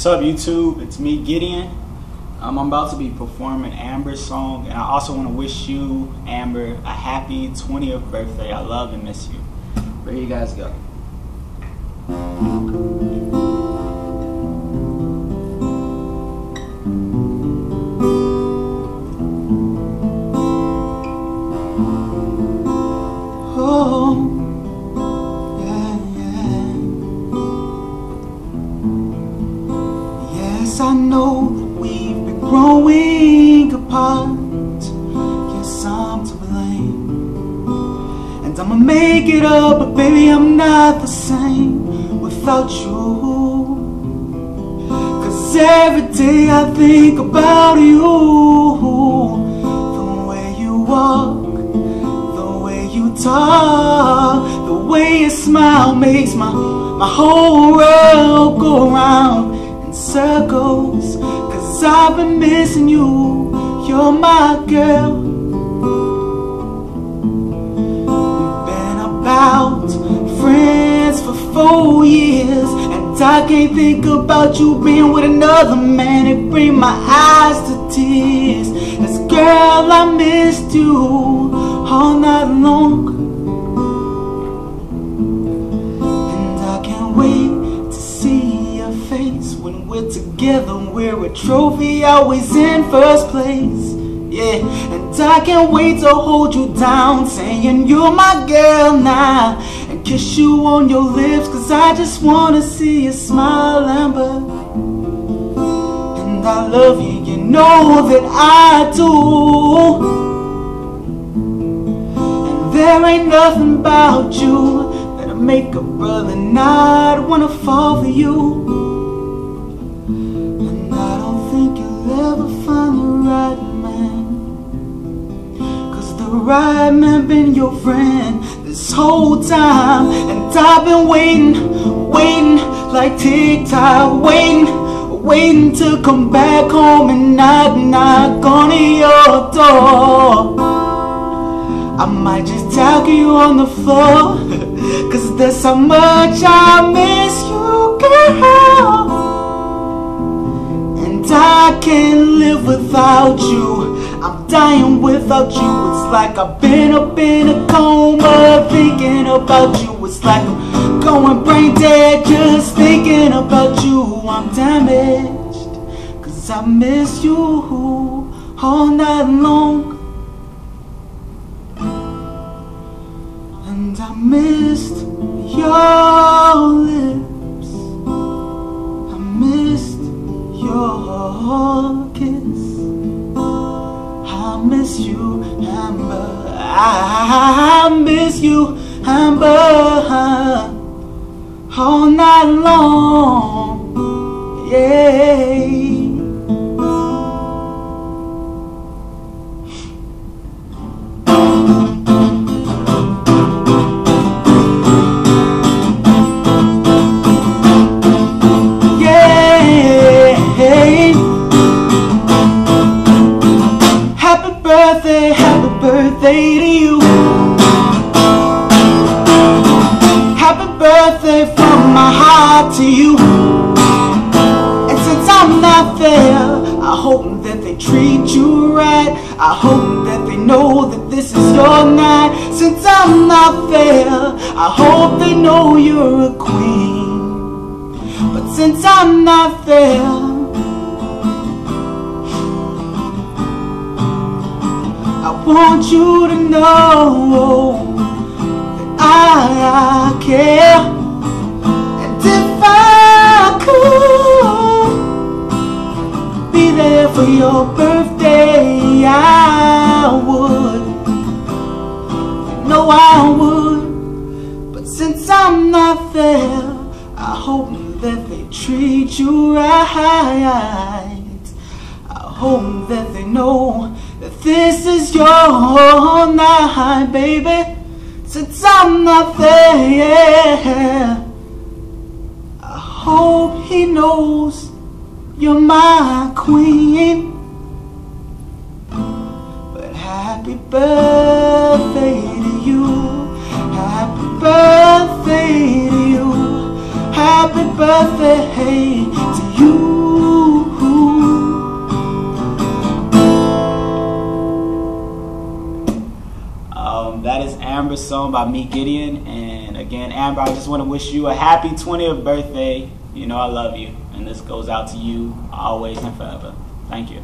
What's up, YouTube? It's me, Gideon. Um, I'm about to be performing Amber's song, and I also want to wish you, Amber, a happy 20th birthday. I love and miss you. Where you guys go? I'ma make it up, but baby, I'm not the same without you. Cause every day I think about you. The way you walk, the way you talk, the way you smile makes my, my whole world go round in circles. Cause I've been missing you, you're my girl. I can't think about you being with another man. It brings my eyes to tears. As girl, I missed you all night long. And I can't wait to see your face when we're together. We're a trophy, always in first place. Yeah, and I can't wait to hold you down, saying you're my girl now, kiss you on your lips, cause I just wanna see you smile, Amber. And I love you, you know that I do. And there ain't nothing about you that'll make a brother not wanna fall for you. And I don't think you'll ever find the right man. Cause the right man been your friend this whole time. And I've been waiting, waiting like TikTok, waiting, waiting to come back home and knock, knock on your door. I might just tackle you on the floor. Cause that's how much I miss you, girl. And I can't live without you. Dying without you. It's like I've been up in a coma thinking about you. It's like I'm going brain dead just thinking about you. I'm damaged. Cause I miss you all night long. And I missed your lips. I missed your kiss. Miss you, Amber. I miss you, Amber. All night long. Yeah. Birthday from my heart to you. And since I'm not there, I hope that they treat you right. I hope that they know that this is your night. Since I'm not there, I hope they know you're a queen. But since I'm not there, I want you to know I care. And if I could be there for your birthday, I would. No, I would. But since I'm not there, I hope that they treat you right. I hope that they know that this is your night, baby. Since I'm not there, I hope he knows you're my queen. But happy birthday to you. Happy birthday to you. Happy birthday. to you. Song by me, Gideon. And again, Amber, I just want to wish you a happy 20th birthday. You know I love you. And this goes out to you always and forever. Thank you.